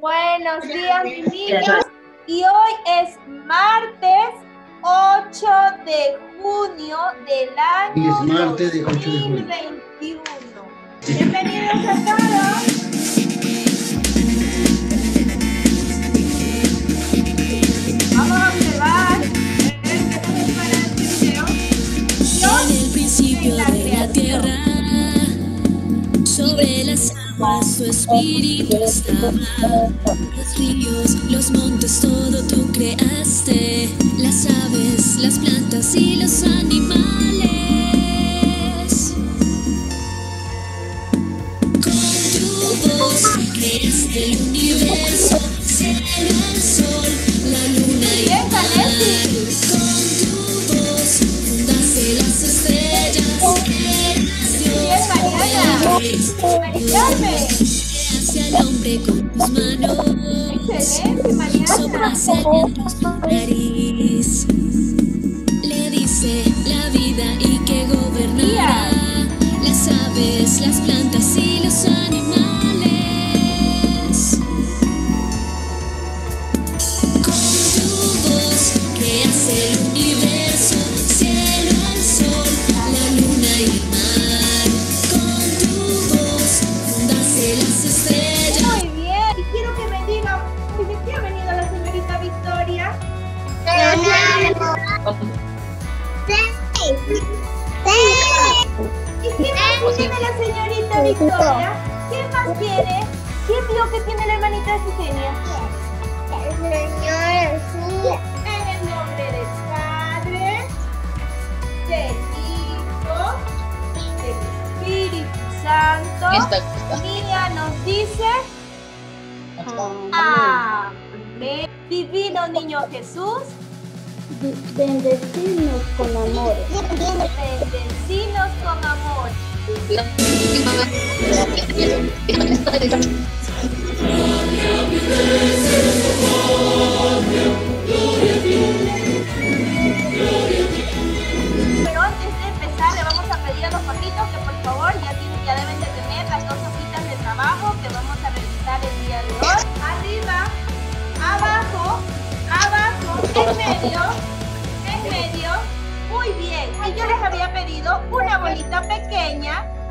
Buenos días, mis niños. Y hoy es martes 8 de junio del año Es martes de 8 de junio. 2021. Bienvenidos a todos. Espíritu estaba. Los ríos, los montes, todo tú creaste. Las aves, las plantas y los animales. Con tu voz creaste el universo, con tus manos. Excelente, Mariana. Soplas nariz. Le dice la vida y que gobernará las aves, las plantas y los animales. Con tu voz creas el universo, cielo, el sol, la luna y el mar. Con tu voz fundaste las estrellas. ¿Y qué más tiene la señorita Victoria? ¿Qué más tiene? ¿Quién vio que tiene la hermanita de Eugenia? En el nombre del Padre, del Hijo, del Espíritu Santo. Mía nos dice, Amén. Divino Niño Jesús, Bendecinos con amor. bendecinos con amor.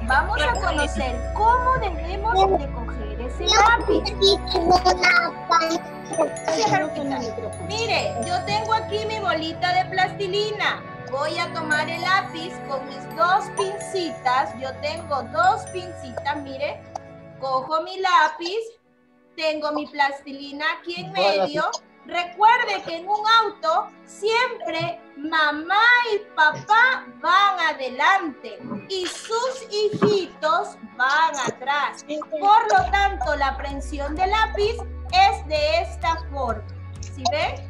Vamos a conocer cómo debemos de coger ese lápiz. Mire, yo tengo aquí mi bolita de plastilina. Voy a tomar el lápiz con mis dos pincitas. Yo tengo dos pincitas, mire. Cojo mi lápiz. Tengo mi plastilina aquí en medio. Recuerde que en un auto siempre mamá y papá van adelante y sus hijitos van atrás. Por lo tanto, la prensión del lápiz es de esta forma. ¿Sí ven?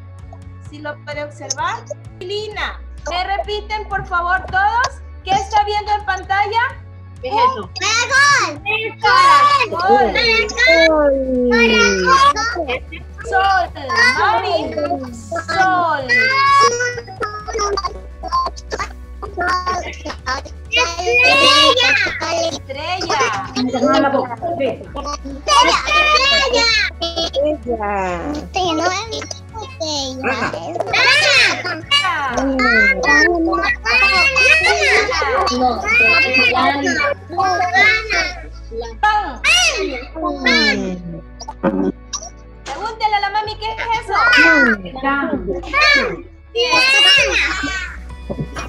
¿Sí lo puede observar? Lina, ¿me repiten por favor todos? ¿Qué está viendo en pantalla? ¿Qué es eso? Caracol, sol, mami, sol. Estrella. Pan. Pregúntale a la mami qué es eso.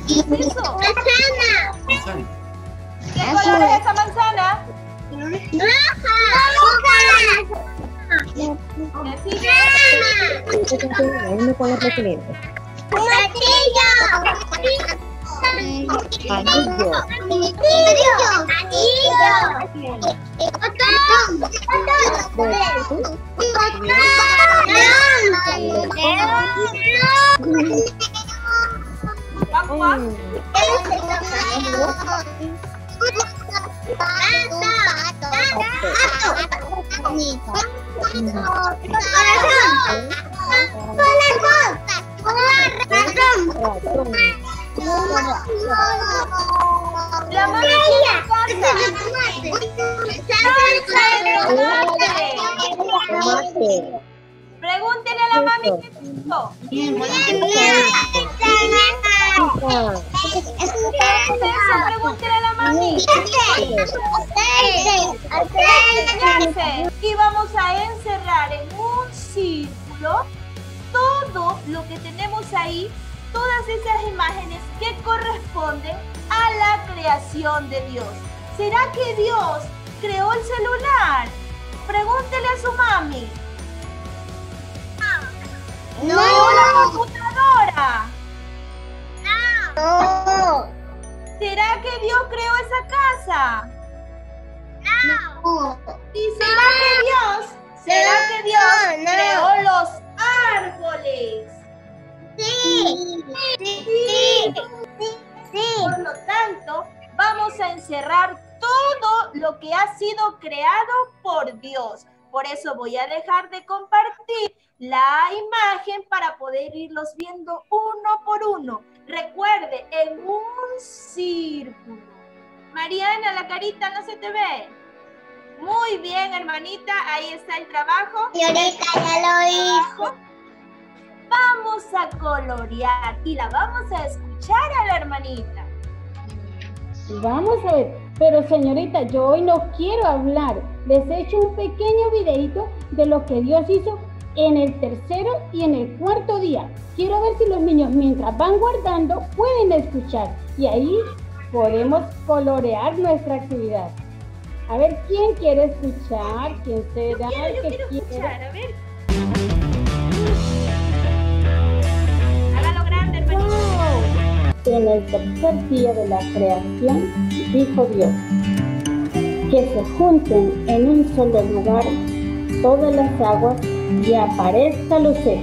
¿Qué es eso? ¿Qué color es esa manzana? ¿Qué sigue? Oke. Papá. La de tomate. Pregúntele a la mami qué puso. Pregúntele a la mami. Y vamos a encerrar en un círculo todo lo que tenemos ahí, todas esas imágenes que corresponden a la creación de Dios. ¿Será que Dios creó el celular? Pregúntele a su mami. No. ¿Creó la computadora? No. ¿Será que Dios creó esa casa? No. ¿Y será que Dios, será que Dios creó los? Sí. Sí. Sí. Por lo tanto, vamos a encerrar todo lo que ha sido creado por Dios. Por eso voy a dejar de compartir la imagen para poder irlos viendo uno por uno. Recuerde, en un círculo. Mariana, la carita no se te ve. Muy bien, hermanita, ahí está el trabajo. Y ahorita ya lo hizo. Vamos a colorear y la vamos a escuchar a la hermanita. Vamos a ver, pero señorita, yo hoy no quiero hablar. Les he hecho un pequeño videito de lo que Dios hizo en el tercero y en el cuarto día. Quiero ver si los niños mientras van guardando pueden escuchar y ahí podemos colorear nuestra actividad. A ver, ¿quién quiere escuchar? ¿Quién será Quiero, el yo quiero quiera? escuchar, a ver. En el tercer día de la creación, dijo Dios, que se junten en un solo lugar todas las aguas y aparezca lo seco.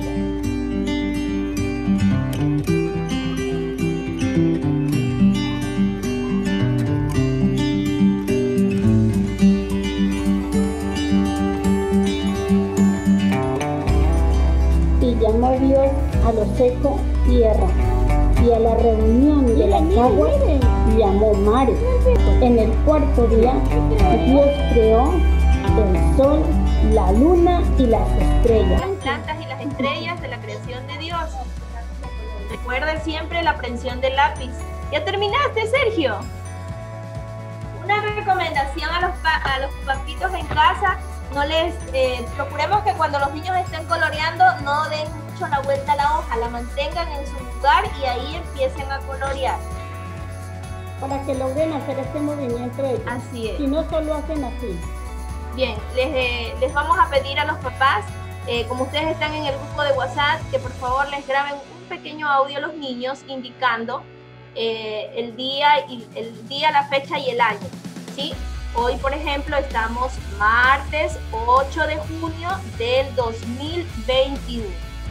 Y llamó Dios a lo seco tierra, y a la reunión de las aguas llamó mares. En el cuarto día, Dios creó el sol, la luna y las estrellas. Las plantas y las estrellas de la creación de Dios. Recuerda siempre la prensión del lápiz. ¿Ya terminaste, Sergio? Una recomendación a los, pa- a los papitos en casa, no les eh, procuremos que cuando los niños estén coloreando no den mucho la vuelta a la hoja, la mantengan en su lugar y ahí empiecen a colorear. Para que logren hacer este movimiento ellos. Así es. Si no solo hacen así. Bien, les, eh, les vamos a pedir a los papás, eh, como ustedes están en el grupo de WhatsApp, que por favor les graben un pequeño audio a los niños indicando el día y el día, la fecha y el año. ¿sí? Hoy, por ejemplo, estamos martes 8 de junio del 2021.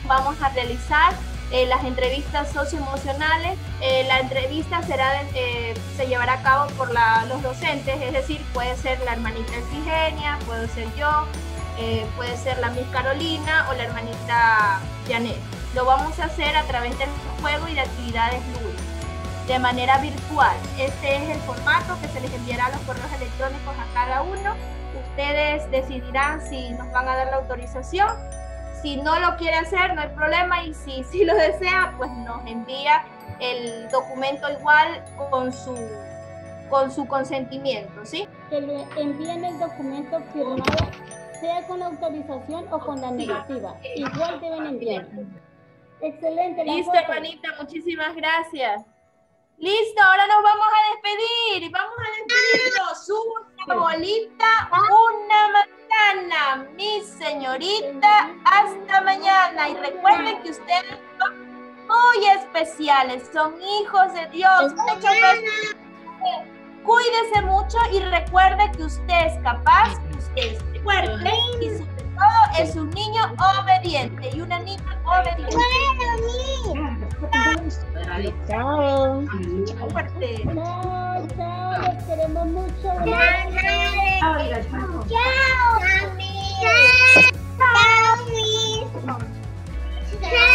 Vamos a realizar eh, las entrevistas socioemocionales. Eh, la entrevista será eh, se llevará a cabo por los docentes, es decir, puede ser la hermanita Efigenia, puedo ser yo, puede ser la Miss Carolina o la hermanita Janet. Lo vamos a hacer a través del juego y de actividades lúdicas de manera virtual. Este es el formato que se les enviará a los correos electrónicos a cada uno. Ustedes decidirán si nos van a dar la autorización. Si no lo quiere hacer, no hay problema. Y si, si lo desea, pues nos envía el documento igual con su, con su consentimiento, ¿sí? Que le envíen el documento firmado, sea con la autorización o con la negativa. Igual deben enviar. Excelente. Listo, hermanita, muchísimas gracias. Listo, ahora nos vamos a despedir. Vamos a despedirnos. Una bolita, una manzana. Mi señorita, hasta mañana. Y recuerden que ustedes son muy especiales, son hijos de Dios. Muchas veces cuídese mucho y recuerde que usted es capaz, que usted es fuerte y sobre todo es un niño obediente y una niña obediente. Chao. Chao. Chao. queremos mucho. Chao. Chao. Chao. Chao.